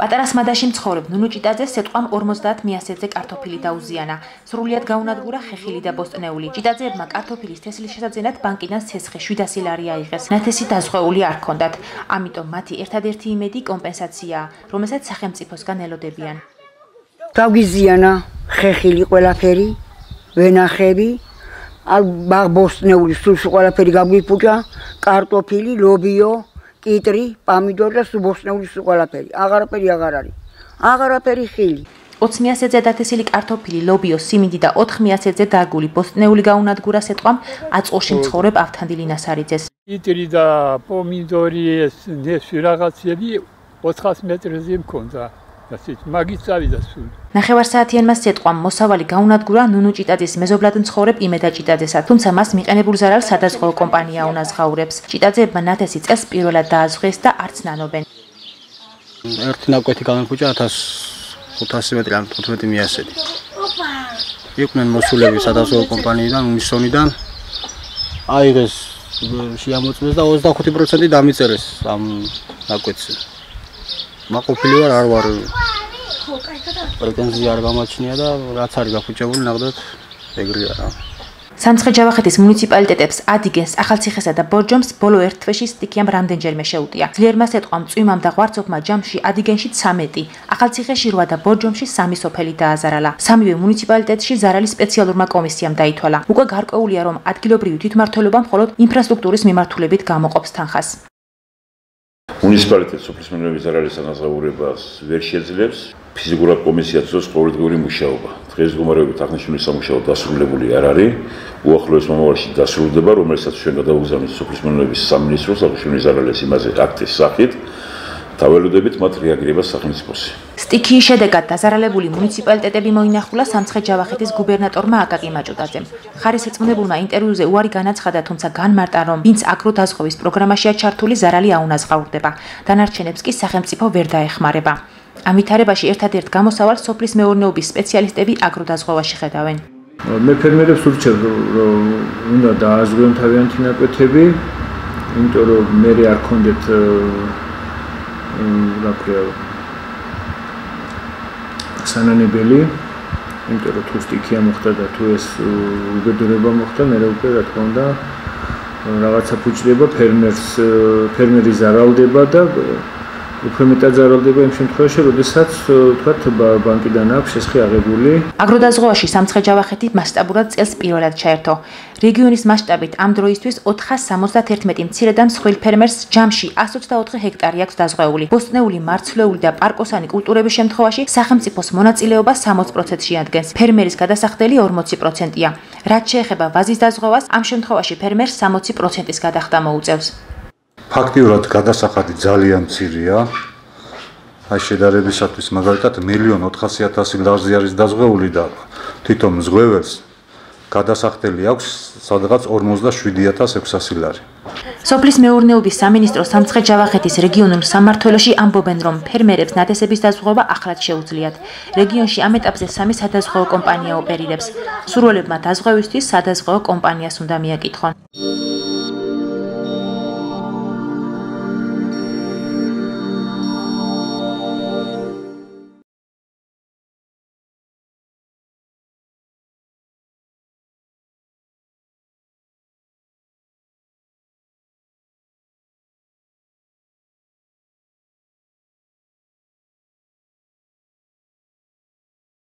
პატარა სმადაში მცხოვრებ ნუნუ ჭიტაძე სეტყვამ 50 მიასეძე კარტოფილი დაუზიანა. სრულიად გაუნადგურა ხეხილი და ბოსტნეული. ჭიტაძეებმა კარტოფილის თესლის შესაძენად ბანკიდან ცეცხე 700 ლარი აიღეს. ნათესი დაზღვეული არ ქონდათ. ამიტომ მათი ერთადერთი იმედი კომპენსაციაა, რომელსაც სახელმწიფოსგან ელოდებიან. გავგიზიანა ხეხილი ყველაფერი, ვენახები, არ ბოსტნეული სულ ყველაფერი გაგვიფუჭა, კარტოფილი, ლობიო კიტრი, პამიდორი და სუბოსნეული სულ ყველაფერი. აღარაფერი აღარ არის. აღარაფერი ხილი. 2000-ზე დათესილი კარტოფილი, ლობიო, სიმინდი და 4000-ზე დაგული ბოსტნეული გაუნადგურა სეტყვამ აწყოში მცხოვრებ ავთანდილ ინასარიძეს. კიტრი და პომიდორი ეს ნესი რაღაცები 400 მეტრზე მქონდა. ასეთ მაგის წავიდა სულ. ნახევარსაათიანმა სეტყვამ მოსავალი გაუნადგურა ნუნუ ჭიტაძის მეზობლად მცხოვრებ იმედა ჭიტაძესა, თუმცა მას მიყენებულ ზარალს სადაზღვეო კომპანია უნაზღაურებს. ჭიტაძეებმა ნათესი წელს პირველად დააზღვეს და არც ნანობენ. ერთი ნაკვეთი გამიფუჭა 1500 მეტრი ან 15 მიასეთი. იყვნენ მოსულები სადაზღვეო კომპანიიდან, უნისონიდან. აიღეს შეამოწმეს და 25% დამიწერეს ამ ნაკვეთზე. მაყოფილი ვარ არ ვარ პრეტენზია არ გამაჩნია და რაც არის გაფუჭებული ნახდათ ეგრეა რა სამცხე-ჯავახეთის მუნიციპალიტეტებს ადიგენს, ახალციხესა და ბორჯომს ბოლო ერთ თვეში სტიქიამ რამდენჯერმე შეუტია. ძლიერმა სეტყვამ წვიმამ და ღვარცოფმა ჯამში ადიგენში 13, ახალციხეში 8 და ბორჯომში 3 სოფელი დააზარალა. სამივე მუნიციპალიტეტში ზარალი სპეციალურმა კომისიამ დაითვალა. უკვე გარკვეულია, რომ ადგილობრივი თვითმმართველობა მხოლოდ ინფრასტრუქტურის მიმართულებით გამოყოფს თანხას. მუნიციპალიტეტის სოფლის მეურნეობის ზარალის ანაზღაურებას ვერ შეძლებს ფიზიკურად კომისიაც ძოს ყოველდღიური მუშაობა. დღეს გუმარებით აღნიშნული სამუშაო დასრულებული არ არის. უახლოეს მომავალში დასრულდება, რომელსაც ჩვენ გადავგზავნით სოფლის მეურნეობის სამინისტროს აღნიშნული ზარალის იმაზე აქტის სახით. დაველოდებით მათ რეაგირებას სახელმწიფოსი. სტიქიის შედეგად დაზარალებული მუნიციპალიტეტები მოინახულა სამცხე-ჯავახეთის გუბერნატორმა აკაკი მაჭუტაძემ. ხარის ეწმუნებულმა ინტერვიუზე უარი განაცხადა, თუმცა განმარტა, რომ ვინც აგროდაზღვევის პროგრამაშია ჩართული, ზარალი აუნაზღაურდება. დანარჩენებს კი სახელმწიფო ვერ დაეხმარება. ამ ვითარებაში ერთადერთ გამოსავალს სოფლის მეურნეობის სპეციალისტები აგროდაზღვევაში ხედავენ. მე ფერმერებს ურჩევ, რომ უნდა დააზღვეონ თავიანთი ნაკვეთები, იმიტომ რომ მე არ კონდეთ რა ქვია სანანებელი იმიტომ რომ თუ სტიქია მოხდა და თუ ეს უბედურება მოხდა მე უკვე რა თქმა უნდა რაღაცა ფუჭდება ფერმერს ფერმერი ზარალდება და უფრო მეტად ზარალდება იმ შემთხვევაში, როდესაც თქვათ ბანკიდან აქვს შესხი აღებული. აგროდაზღვევაში სამცხე-ჯავახეთი მასშტაბურად წელს პირველად ჩაერთო. რეგიონის მასშტაბით ამ დროისთვის 471 მცირე და მსხვილ ფერმერს ჯამში 124 ჰექტარი აქვს დაზღვეული. ბოსტნეული, მარცვლეული და პარკოსანი კულტურების შემთხვევაში სახელმწიფოს მონაწილეობა 60%-ში ადგენს. ფერმერის გადასახდელი 40%-ია. რაც შეეხება ვაზის დაზღვევას, ამ შემთხვევაში ფერმერს 60%-ის გადახდა მოუწევს. ფაქტიურად გადასახადი ძალიან მცირეა. აი შედარებისათვის მაგალითად 1.400.000 ლარზე არის დაზღვეული და თვითონ მზღვეველს გადასახდელი აქვს სადღაც 47600 ლარი. სოფლის მეურნეობის სამინისტრო სამცხე-ჯავახეთის რეგიონულ სამმართველოში ამბობენ, რომ ფერმერებს ნათესების დაზღვევა ახლად შეუძლიათ. რეგიონში ამ ეტაპზე სამი სადაზღვეო კომპანია ოპერირებს. სურვილებმა დაზღვევისთვის სადაზღვეო კომპანიას უნდა მიაკითხონ.